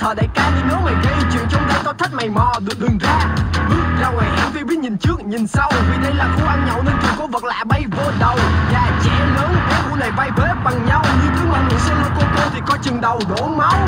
thờ đại ca như nếu mày gây chuyện trong đây tao thách mày mò. Được đường ra. Bước ra ngoài hẻm vì biết nhìn trước, nhìn sau. Vì đây là khu ăn nhậu nên thường có vật lạ bay vô đầu. Già trẻ lớn, bé khu này bay bếp bằng nhau. Như thứ mà những xe lô cô cô thì coi chừng đầu đổ máu.